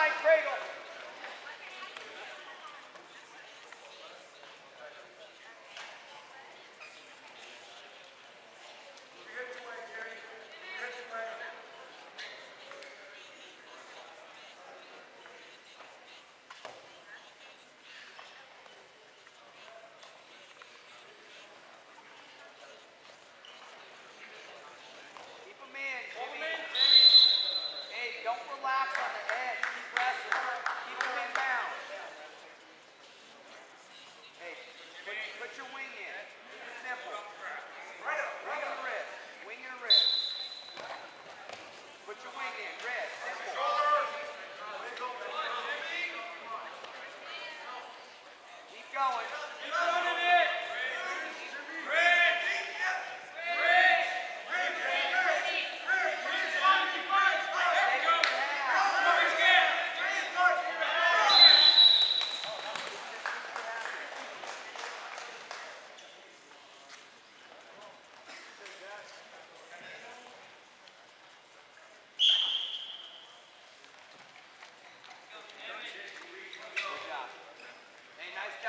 side cradle. Don't relax on the edge. Keep going.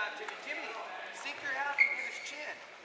shot to jimmy. Sink your half and get his chin.